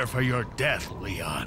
Prepare for your death, Leon.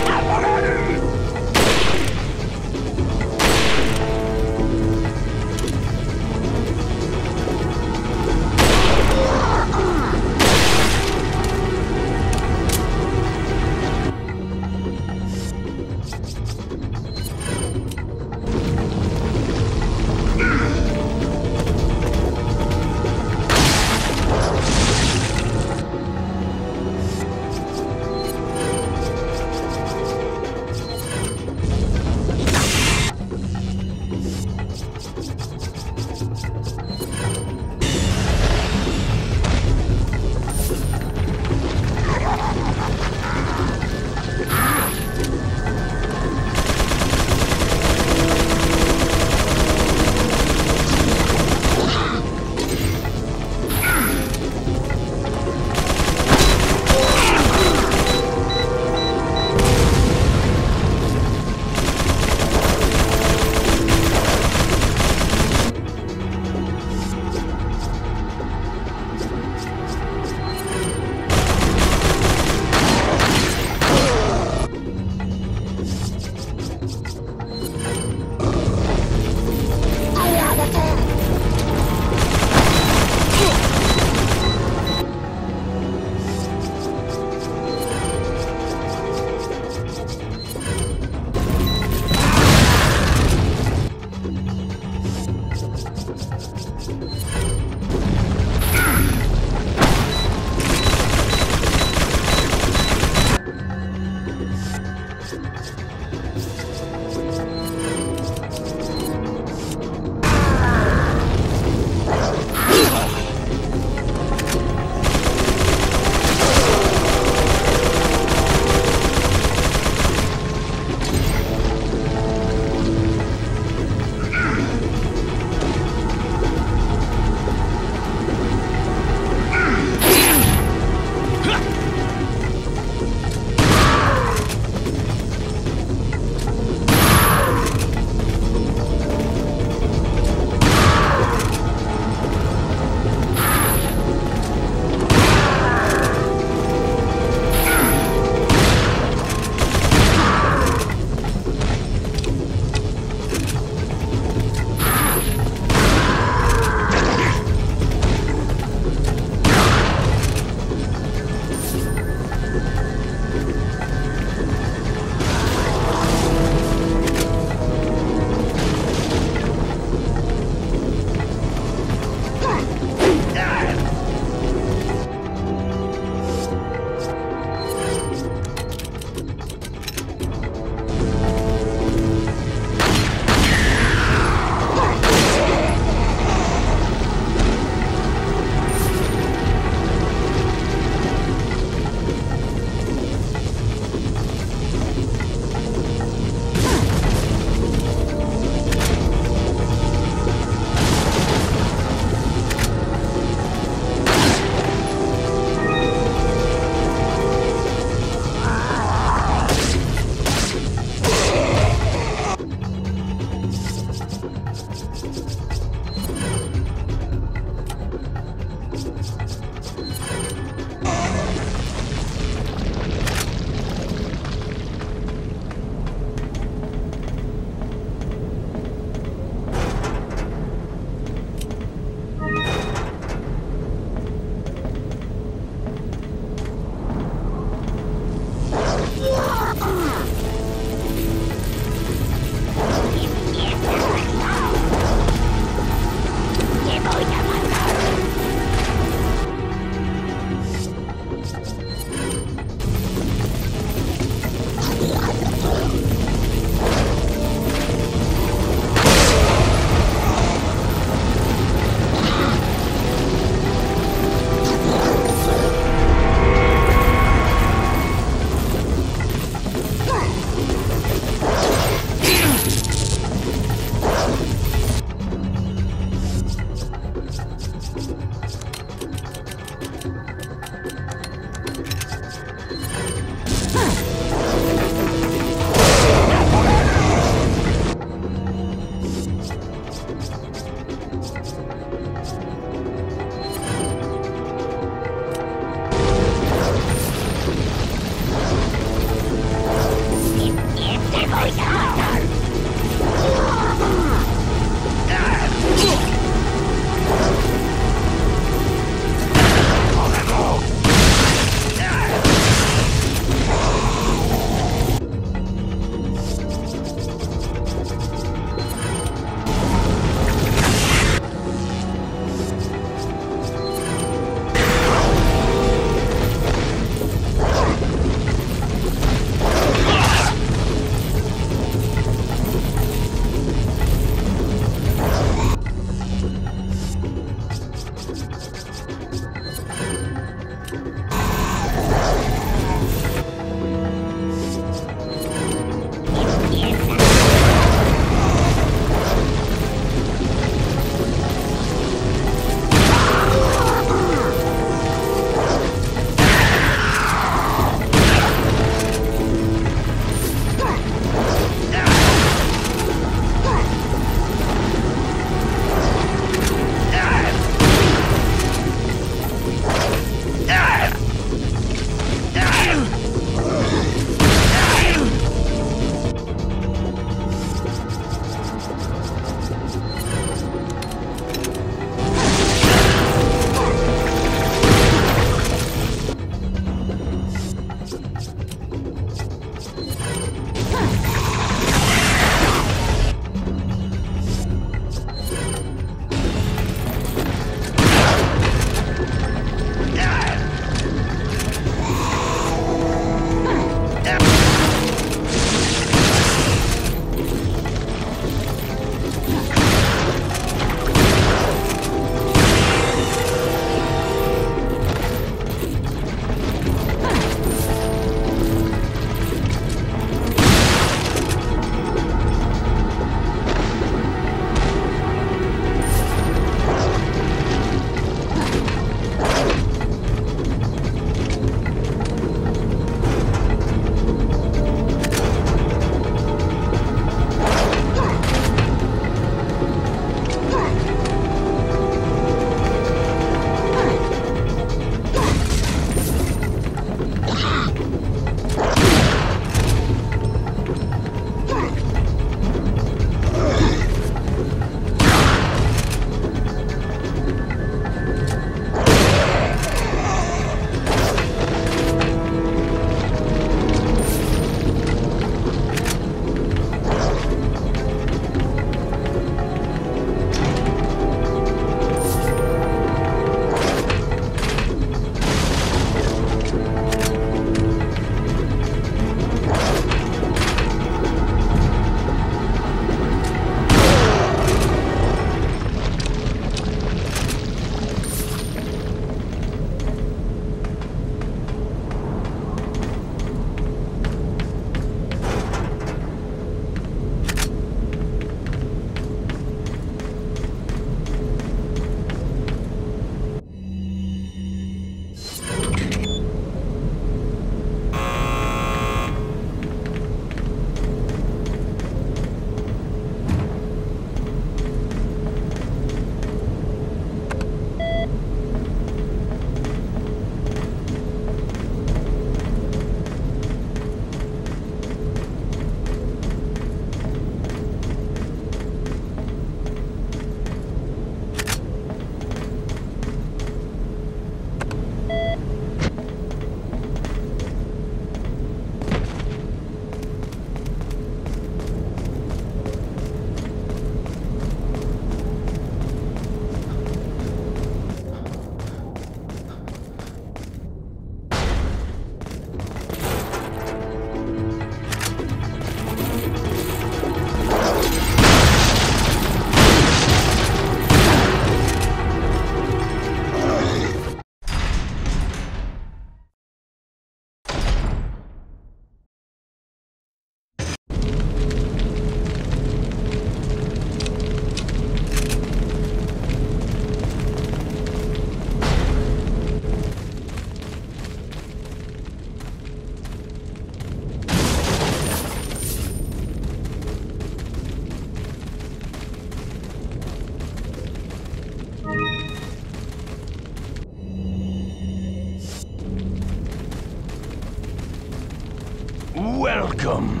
Welcome.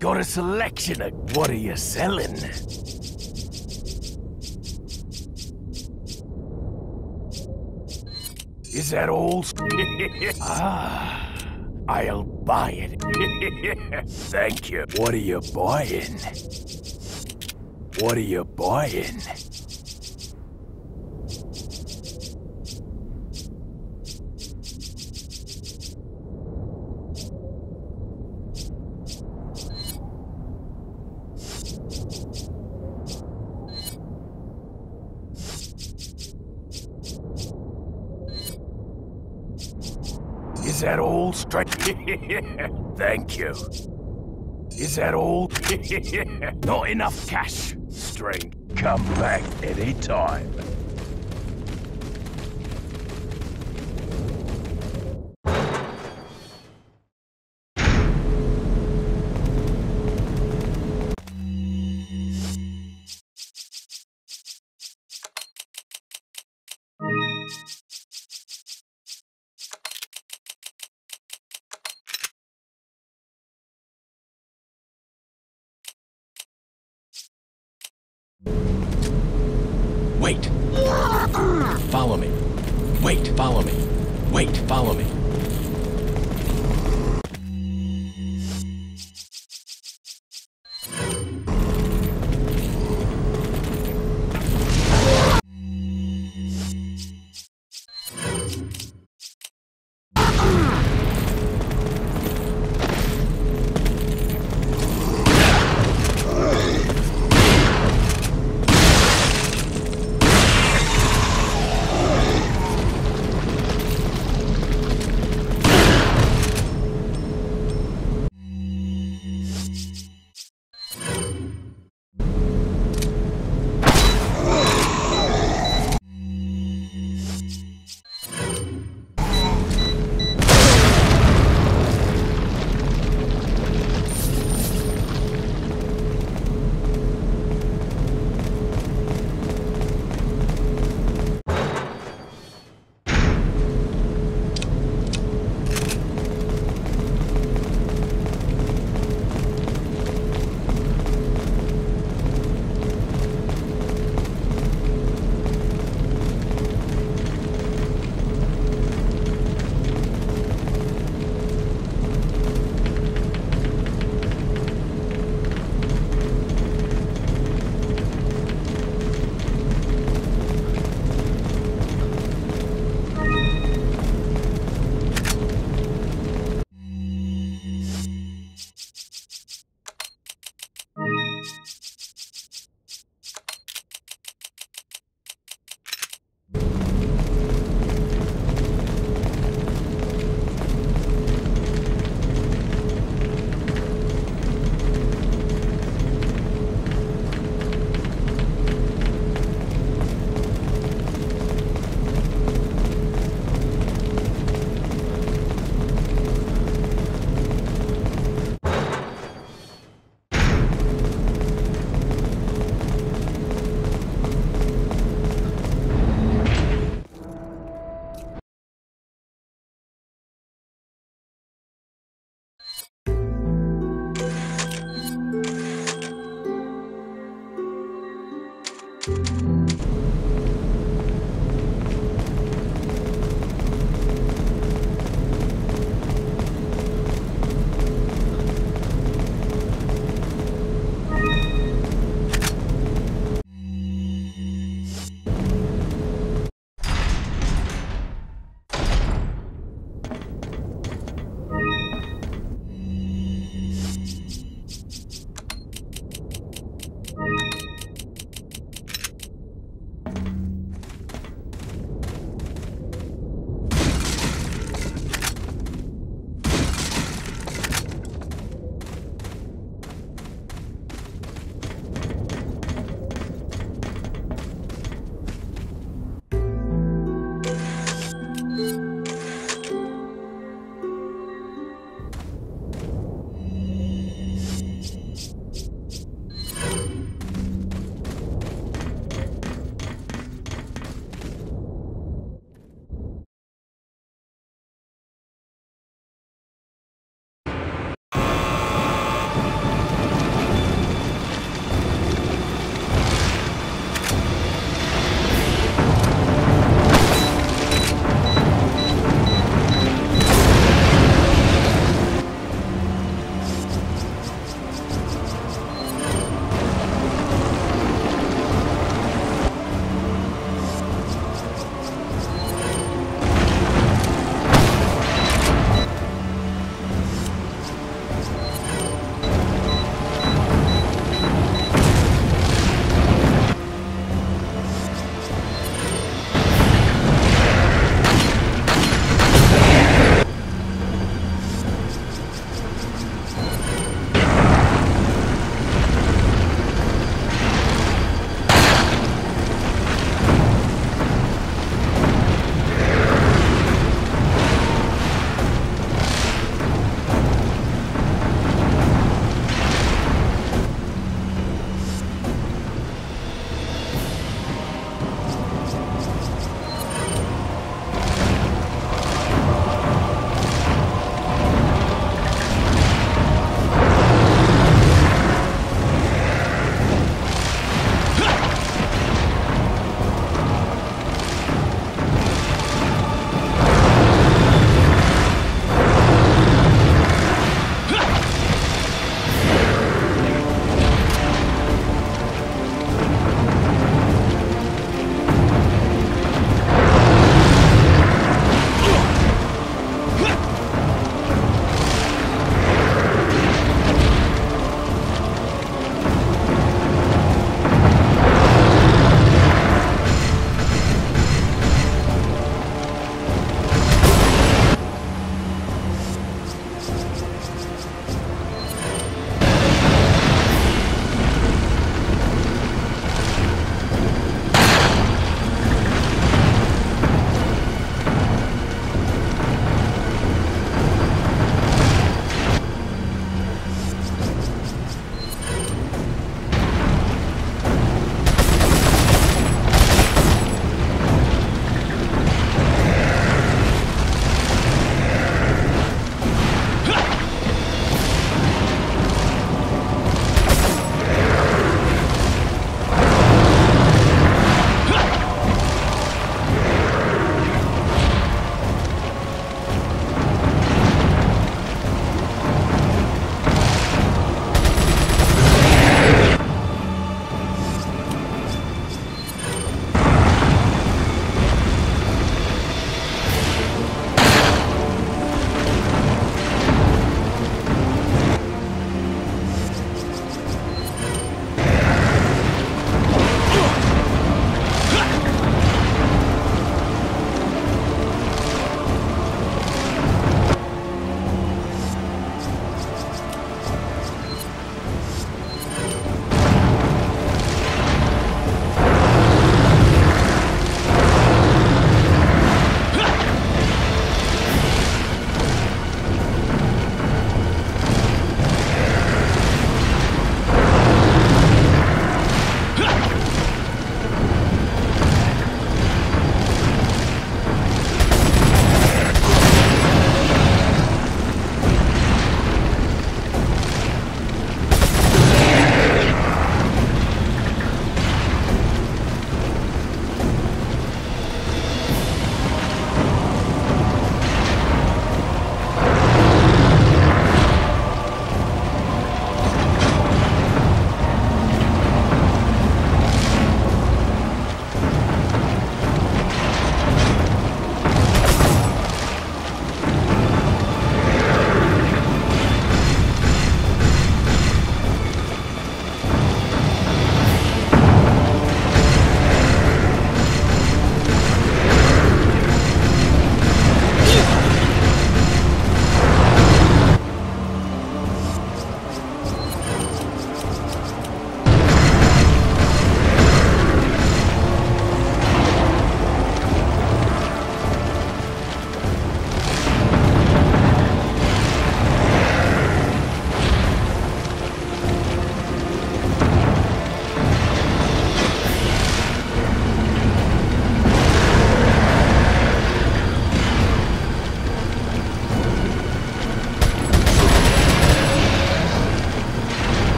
Got a selection of what are you selling? Is that all? ah, I'll buy it. Thank you. What are you buying? What are you buying? Is Thank you. Is that all? Not enough cash. String. Come back anytime.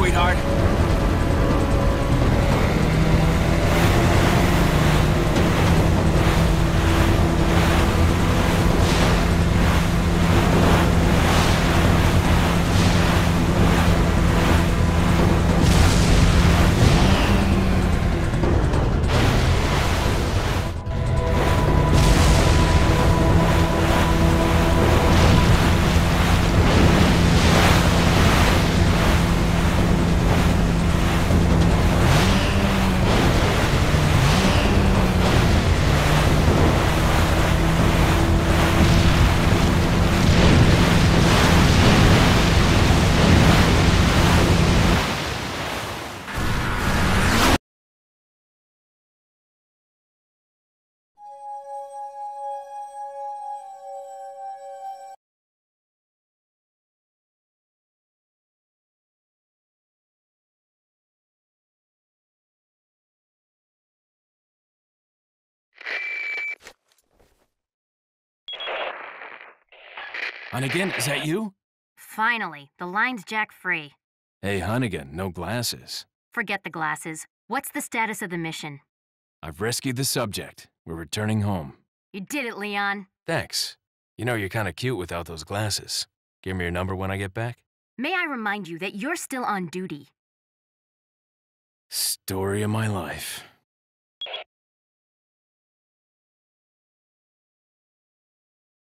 Sweetheart. Hunnigan, is that you? Finally, the line's jack free. Hey, Hunnigan, no glasses. Forget the glasses. What's the status of the mission? I've rescued the subject. We're returning home. You did it, Leon. Thanks. You know, you're kind of cute without those glasses. Give me your number when I get back. May I remind you that you're still on duty? Story of my life.